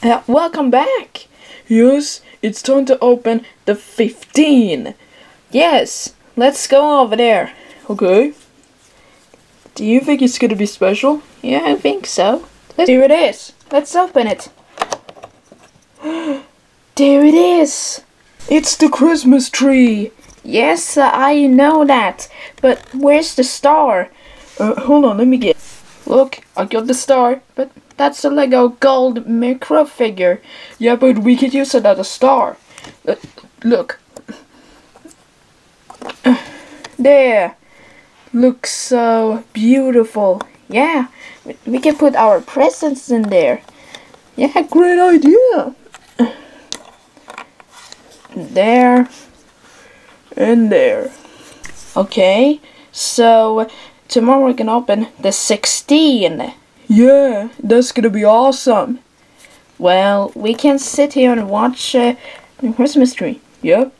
Uh, welcome back! Yes, it's time to open the 15. Yes, let's go over there. Okay. Do you think it's gonna be special? Yeah, I think so. Let's here it is. Let's open it. there it is. It's the Christmas tree. Yes, uh, I know that. But where's the star? Uh, hold on, let me get. Look, I got the star, but that's a Lego gold micro figure. Yeah, but we could use it as a star. Uh, look. There. Looks so beautiful. Yeah, we can put our presents in there. Yeah, great idea. There. And there. Okay, so tomorrow we can open the 16. Yeah, that's gonna be awesome. Well, we can sit here and watch uh, the Christmas tree. Yep.